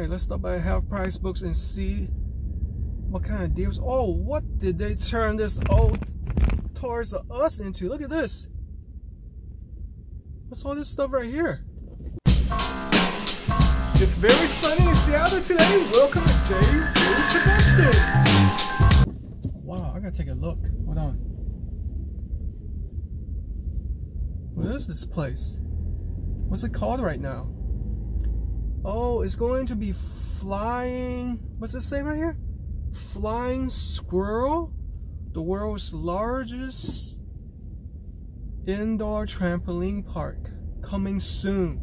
right, let's stop by Half Price Books and see what kind of deals. Oh, what did they turn this old R Us into? Look at this. What's all this stuff right here? It's very sunny in Seattle today. Welcome to J Productions. Wow, I gotta take a look. Hold on. What is this place? What's it called right now? Oh, it's going to be flying. What's it say right here? Flying Squirrel, the world's largest indoor trampoline park, coming soon.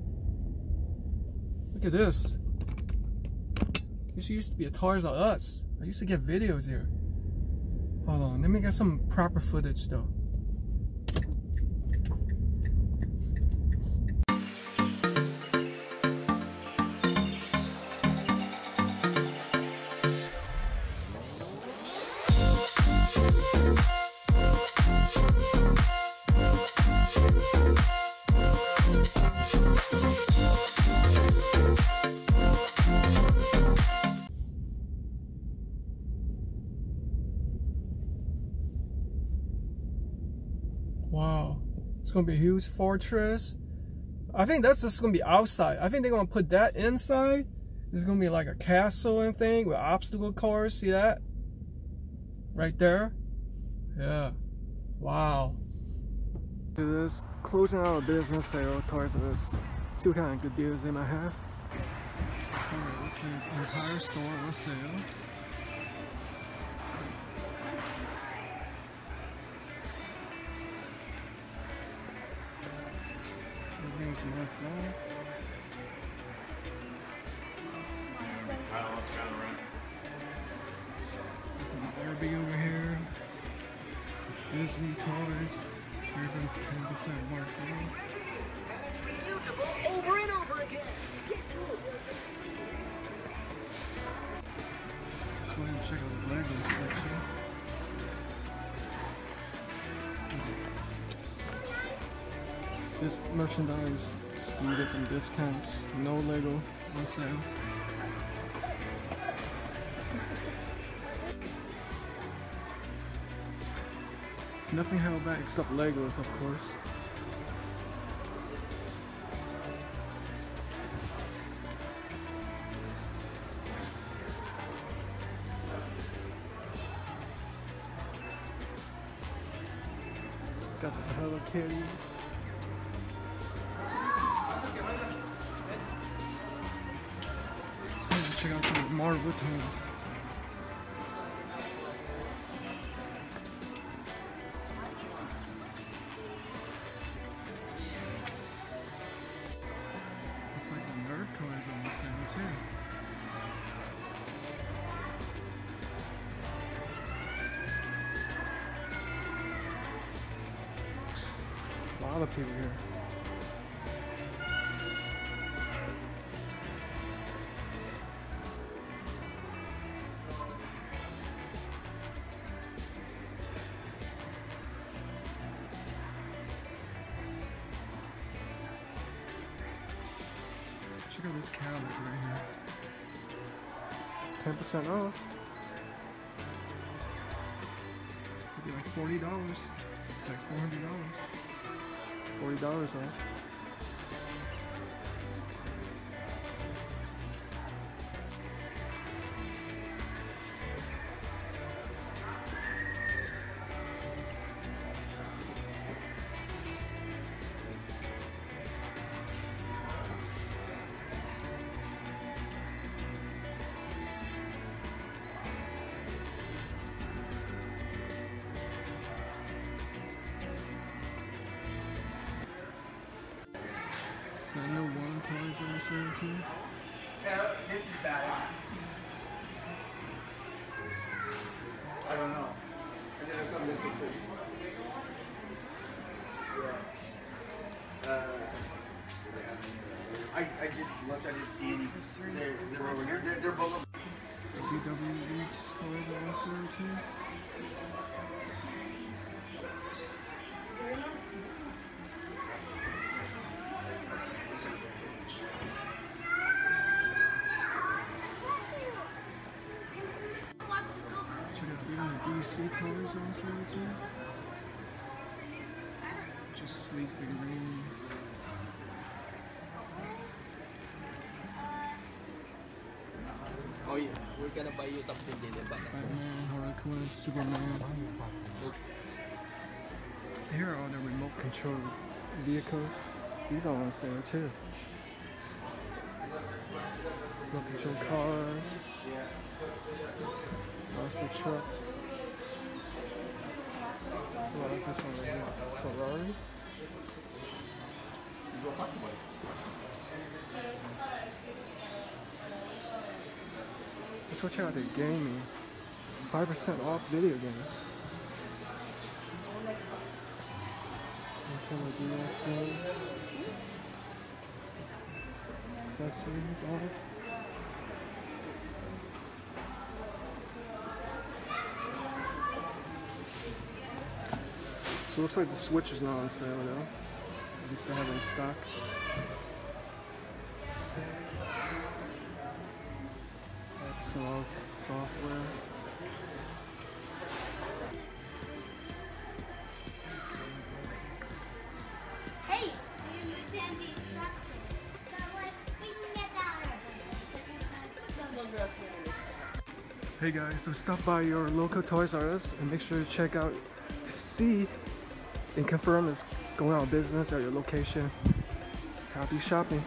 Look at this. This used to be a R Us. I used to get videos here. Hold on, let me get some proper footage though. Gonna be a huge fortress. I think that's just gonna be outside. I think they're gonna put that inside. There's gonna be like a castle and thing with obstacle course. See that? Right there. Yeah. Wow. It is closing out a business sale Toys R Us. See what kind of good deals they might have. Alright, this is entire store on sale. Everything's marked off. There's some Barbie over here. Disney toys. Everything's 10% marked off. over and over again. Go ahead and check out the Lego section. This merchandise excluded from discounts. No Lego on sale. Nothing held back except Legos, of course. Got some Hello Kitties. Check out some Marvel toys. Looks like the Nerf toys on sale too. A lot of people here. Out this cabinet right here. Ten percent off. Could be like forty dollars. Like four hundred dollars. Forty dollars off. Sando one toys on sale too. Yeah, this is badass. I don't know. I this one. Yeah. Uh, I, I just looked, I didn't see any. They're, they're over here. They're, they're both. BW Reach toys on sale too. DC cars on sale too. Justice League figurines. Oh yeah, we're gonna buy you something but Batman, Harley Quinn, Superman. Here are all the remote control vehicles. These are on sale too. Remote control cars. Monster trucks. This one right here. Ferrari. Let's out the gaming. 5% off video games. Nintendo DS games. Accessories off. So it looks like the Switch is not on sale though. At least they have it in stock. Some old software. Hey, you can be structured. So like we can get that. Hey guys, so stop by your local Toys R Us and make sure to check out, see, and confirm it's going out of business at your location. Happy shopping.